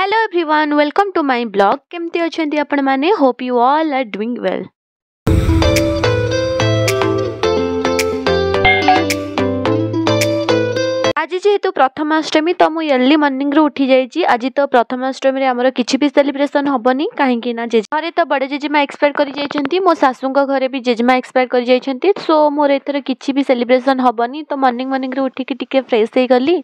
Hello everyone welcome to my blog केमती अच्छा आपण मैंने hope you all are doing well आज जेहेतु प्रथमाष्टमी तो मुझे अर्ली मर्णिंग रू उठी जाइए आज तो प्रथमाष्टमी आम कि भी सेलिब्रेसन हेनी कहीं जेजे घर तो बड़े जेजेमा एक्सपायर कर मो शाशुं घर भी जेजेमा एक्सपायर कर सो मोर एथर कि भी सेलिब्रेसन हेनी तो मर्णिंग मर्णिंग रू उठिकी टे फ्रेश होगली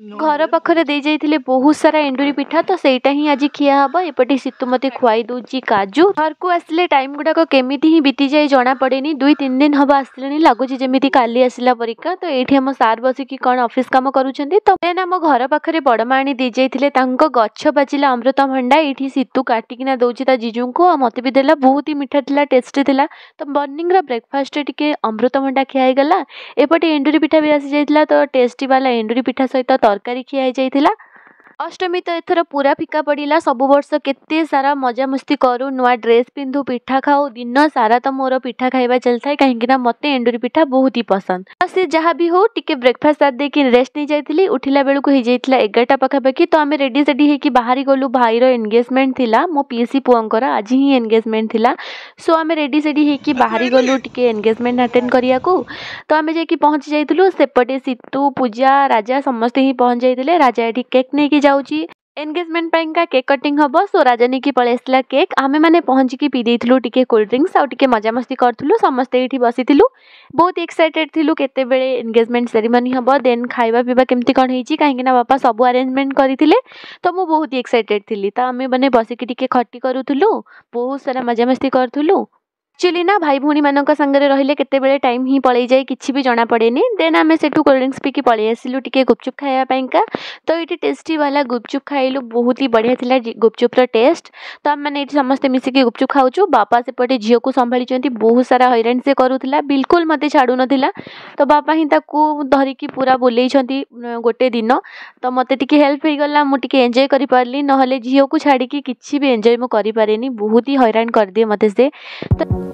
ଘର ପାଖରେ ଦେଇଯାଇଥିଲେ ବହୁତ ସାରା ଏଣ୍ଡୁରି ପିଠା ତ ସେଇଟା ହିଁ ଆଜି ଖିଆ ହେବ ଏପଟେ ସିତୁ ମୋତେ ଖୁଆଇ ଦେଉଛି କାଜୁ ଘରକୁ ଆସିଲେ ଟାଇମ୍ ଗୁଡ଼ାକ କେମିତି ହିଁ ବିତିଯାଏ ଜଣାପଡ଼େନି ଦୁଇ ତିନି ଦିନ ହେବ ଆସିଲେଣି ଲାଗୁଛି ଯେମିତି କାଲି ଆସିଲା ପରୀକ୍ଷା ତ ଏଇଠି ଆମ ସାର୍ ବସିକି କ'ଣ ଅଫିସ୍ କାମ କରୁଛନ୍ତି ତ ଦେନ୍ ଆମ ଘର ପାଖରେ ବଡ଼ମା ଆଣି ଦେଇଯାଇଥିଲେ ତାଙ୍କ ଗଛ ବାଜିଲା ଅମୃତଭଣ୍ଡା ଏଇଠି ସିତୁ କାଟିକିନା ଦେଉଛି ତା ଜିଜୁଙ୍କୁ ଆଉ ମୋତେ ବି ଦେଲା ବହୁତ ହି ମିଠା ଥିଲା ଟେଷ୍ଟି ଥିଲା ତ ମର୍ଣ୍ଣିଂର ବ୍ରେକଫାଷ୍ଟରେ ଟିକେ ଅମୃତଭଣ୍ଡା ଖିଆ ହେଇଗଲା ଏପଟେ ଏଣ୍ଡୁରି ପିଠା ବି ଆସିଯାଇଥିଲା ତ ଟେଷ୍ଟି ବାଲା ଏଣ୍ଡୁରି ପିଠା ସହିତ तरकारी खिया अष्टमी तो एथर पूरा फिका पड़ा सब वर्ष के सारा मजा मस्ती करू नुआ ड्रेस पिंधु पिठा खाऊ दिन सारा तो मोर पिठा खावा चल था कहीं मत एंडूरी पिठा बहुत ही पसंद तो सी जहाँ भी हो टे ब्रेकफास्ट देखिए रेस्ट नहीं जाती उठिला बेलू हो एगारटा पाखापाखी तो आम रेडी सेडी होकर बाहरी गलु भाईर एनगेजमेंट था मो पीसी पुअर आज ही एनगेजमेंट था सो आम रेडी सेडी होकर बाहरी गलु टे एनगेजमेंट अटेड करा तो आम जा पहुँची जाइलु सेपटे सीतु पूजा राजा समस्ते ही पहुँच जाते राजा ये केक नहीं जाऊँ एनगेजमेंट का केक् कटिंग हम सो राजनी कि पलैसा केक् आम मैंने पहुंची पीदू टे कोल्ड ड्रिंक्स आगे मजामस्ती करूँ समस्ते ये बसीु बहुत एक्साइटेड थी केतबाला एनगेजमेंट सेरेमनी हम देन खावा पीवा केमती कौन हो कहीं बापा सब आरेजमेंट करते तो मुझे बहुत एक्साइटेड थी तो आम मैंने बसिकी टे खटी करूँ बहुत सारा मजामस्ती करूँ एक्चुअली ना भाई भी सागर रही है कितने टाइम ही पलि जाए किसी भी जना पड़े देन आम से कोल्ड ड्रिंक्स पीकि पलैसलू टे गुपचुप का तो ये टेस्टी वाला गुपचुप खाइलु बहुत ही बढ़िया था गुपचुप्र टेस्ट तो आम मैंने समस्त मिसिक गुपचुप खाऊ बापा सेपटे झील को संभाली बहुत सारा हईरा से करूला बिलकुल मत छाड़ू ना तो बापा ही धरिकी पूरा बोल गोटे दिन तो मत हेल्प हो गला मुझे एंजय कर पारि ना झील को छाड़ी किसी भी एंजय मुझे बहुत ही हईरा कर दिए मत से तो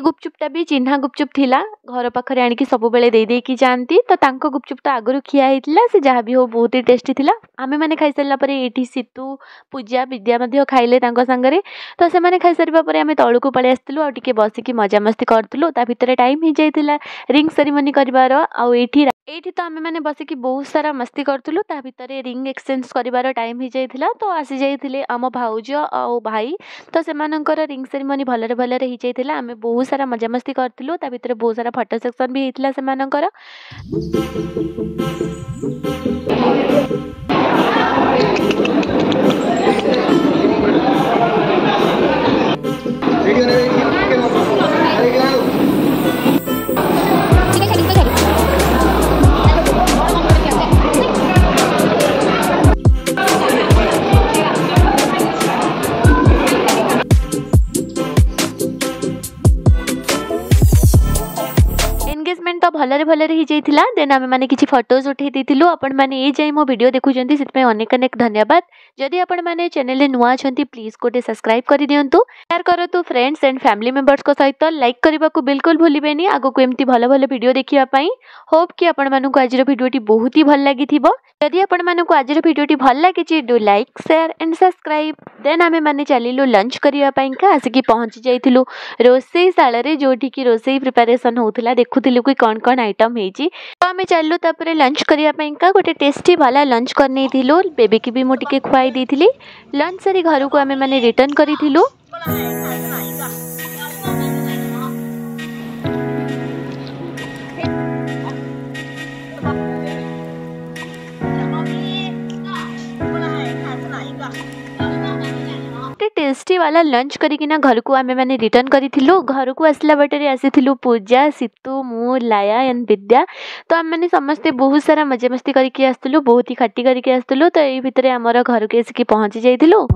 गुपचुपटा भी चिन्हा गुपचुप थिला घर पाखे आनी की सब बेले दे देई कि जानती तो तांको गुपचुपटा आगरु खिया हेतिला से जहा भी हो बहुत ही टेस्टी थिला आमे माने खाइ सेला परे एठी सितु पूजा विद्या मध्ये खाइले तांको संगरे तो से माने खाइ सरीबा परे आमे तळु को पळे आस्तलु आ टिके बसी कि मजा मस्ती करतलु ता भितरे टाइम हि जाईतिला रिंग सेरेमनी करिवार आ एठी ये तो आम मैंने बस कि बहुत सारा मस्ती करूँ ता भितर रिंग एक्सचेंज करार टाइम हो जाता तो आसी जाइए आम भाज आई तो से रिंग सेरेमनी भलर भलर हो जाता आम बहुत ବହୁତ ସାରା ମଜାମସ୍ତି କରିଥିଲୁ ତା ଭିତରେ ବହୁତ ସାରା ଫଟୋ ସେକ୍ସନ୍ ବି ହେଇଥିଲା ସେମାନଙ୍କର Thank you. भलि भलि देन आम मैंने किसी फटोज उठेलु आपाई मो भिड देखुं अनेक अनेक धन्यवाद जदि आपने चैनल नुआ अच्छा प्लीज गोटे सब्सक्राइब कर दिंतु सेयार करूँ फ्रेंड्स एंड फैमिली मेम्बर्स सहित लाइक करने को बिल्कुल भूल आगे एमती भल भल भिड देखापी होप कि आज भिडियोट बहुत ही भल लगी जदि आपज भिडियो भल लगी do like share and subscribe then आम मैंने चलू लंच करने आसिक पहुँची जाइलु रोसई शाला जो की रोसे प्रिपेरेसन होता देखु कि कौन কন আইটেম হেইজি তো আমি চালু তাপরে লাঞ্চ করিয়া পাইকা গটে টেস্টি বালা লাঞ্চ করনি দিলু বেবি কিবি মুটিকে খাওয়াই দিছিলি লাঞ্চ সারি ঘরু কো আমি মানে রিটার্ন করিছিলু वाला लंच करना घर को आम मैंने रिटर्न करूँ घर को आसला बटे आसीु पूजा सीतु मु लाया एंड विद्या तो आम मैंने समस्ते बहुत सारा मजा मस्ती मजेमस्ती आसलू बहुत ही खाटी करके आसलु तो यही भितर आम घर को आसिक पहुँची जाइलू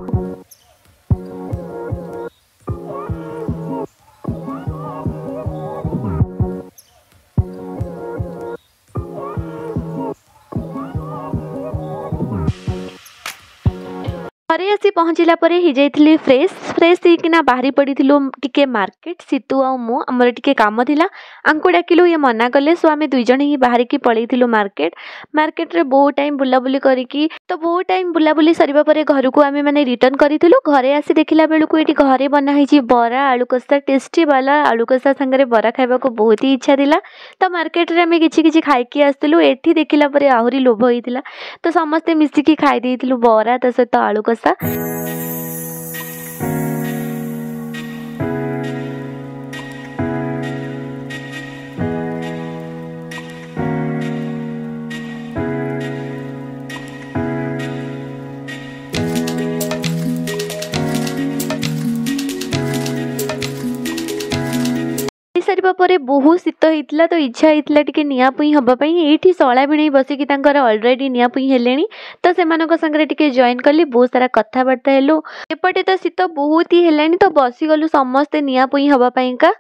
ପହଞ୍ଚିଲା ପରେ ହେଇଯାଇଥିଲି ଫ୍ରେଶ୍ ଫ୍ରେଶ୍ ହେଇକିନା ବାହାରି ପଡ଼ିଥିଲୁ ଟିକେ ମାର୍କେଟ୍ ସିତୁ ଆଉ ମୁଁ ଆମର ଟିକେ କାମ ଥିଲା ଆଙ୍କୁ ଡାକିଲୁ ଇଏ ମନା କଲେ ସୋ ଆମେ ଦୁଇ ଜଣ ହିଁ ବାହାରିକି ପଳେଇଥିଲୁ ମାର୍କେଟ୍ ମାର୍କେଟ୍ରେ ବହୁତ ଟାଇମ୍ ବୁଲାବୁଲି କରିକି ତ ବହୁତ ଟାଇମ୍ ବୁଲାବୁଲି ସରିବା ପରେ ଘରକୁ ଆମେ ମାନେ ରିଟର୍ଣ୍ଣ କରିଥିଲୁ ଘରେ ଆସି ଦେଖିଲା ବେଳକୁ ଏଠି ଘରେ ବନା ହେଇଛି ବରା ଆଳୁ କଷା ଟେଷ୍ଟି ବାଲା ଆଳୁ କଷା ସାଙ୍ଗରେ ବରା ଖାଇବାକୁ ବହୁତ ହି ଇଚ୍ଛା ଥିଲା ତ ମାର୍କେଟ୍ରେ ଆମେ କିଛି କିଛି ଖାଇକି ଆସିଥିଲୁ ଏଠି ଦେଖିଲା ପରେ ଆହୁରି ଲୋଭ ହେଇଥିଲା ତ ସମସ୍ତେ ମିଶିକି ଖାଇ ଦେଇଥିଲୁ ବରା ତା ସହିତ ଆଳୁ କଷା ଗାଧୋଇ ସାରିବା ପରେ ବହୁତ ଶୀତ ହେଇଥିଲା ତ ଇଚ୍ଛା ହେଇଥିଲା ଟିକେ ନିଆଁ ପୁଇଁ ହେବା ପାଇଁ ଏଇଠି ଶଳା ଭିଣେଇ ବସିକି ତାଙ୍କର ଅଲରେଡ଼ି ନିଆଁ ପୁଇଁ ହେଲେଣି ତ ସେମାନଙ୍କ ସାଙ୍ଗରେ ଟିକେ ଜଏନ୍ କଲି ବହୁତ ସାରା କଥାବାର୍ତ୍ତା ହେଲୁ ଏପଟେ ତ ଶୀତ ବହୁତ ହିଁ ହେଲାଣି ତ ବସିଗଲୁ ସମସ୍ତେ ନିଆଁ ପୁଇଁ ହେବା ପାଇଁକା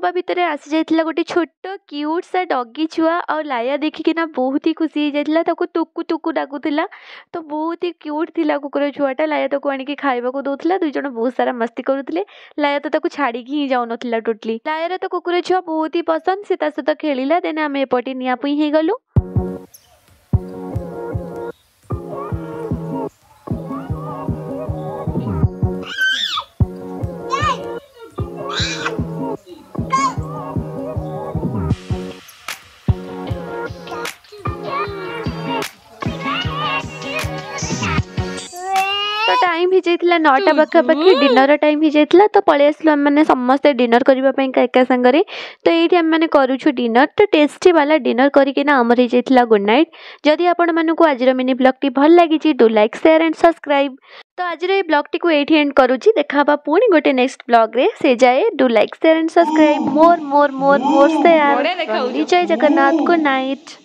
ହବା ଭିତରେ ଆସିଯାଇଥିଲା ଗୋଟେ ଛୋଟ କ୍ୟୁଟ୍ ସା ଡଗି ଛୁଆ ଆଉ ଲାୟା ଦେଖିକିନା ବହୁତ ହି ଖୁସି ହେଇଯାଇଥିଲା ତାକୁ ତୁକୁ ଟୁକୁ ଡାକୁଥିଲା ତ ବହୁତ ହି କ୍ୟୁଟ୍ ଥିଲା କୁକୁର ଛୁଆଟା ଲାୟା ତାକୁ ଆଣିକି ଖାଇବାକୁ ଦେଉଥିଲା ଦୁଇ ଜଣ ବହୁତ ସାରା ମସ୍ତି କରୁଥିଲେ ଲାୟା ତ ତାକୁ ଛାଡ଼ିକି ହିଁ ଯାଉନଥିଲା ଟୋଟାଲି ଲାୟାର ତ କୁକୁର ଛୁଆ ବହୁତ ହି ପସନ୍ଦ ସେ ତା ସହିତ ଖେଳିଲା ଦେନ୍ ଆମେ ଏପଟେ ନିଆଁ ପୁଇଁ ହେଇଗଲୁ टाइम ही जाइला नौटा पाखापाखी डिनर टाइम ही जाइला तो पलि आसने समस्त डिनर करने एक सांगे तो ये आम मैंने करुचु डिनर तो टेस्टी वाला डिनर करना अमर हो जाता गुड नाइट जदि आपण मूँ आज मिनि ब्लग्टी भल लगी do like share and subscribe तो आज ब्लग्टी को ये एंड करुच्ची देखा पुणी गोटे नेक्स्ट ब्लग्रे से जाए do like share and subscribe more more more more share Jagannath good night